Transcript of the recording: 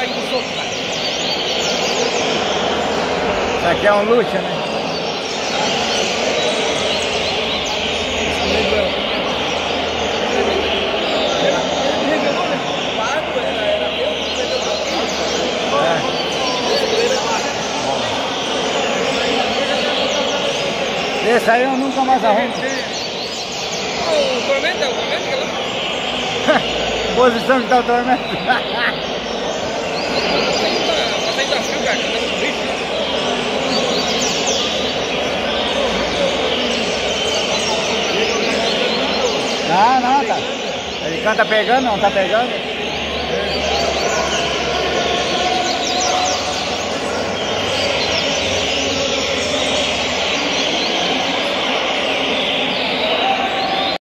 sair dos outros, cara. Isso aqui é um luxo, né? É. Esse aí eu nunca mais arrumo. Tormenta, o tormenta que ela. Posição que tá o tormenta. Não, não, tá. Ele canta pegando, não tá pegando.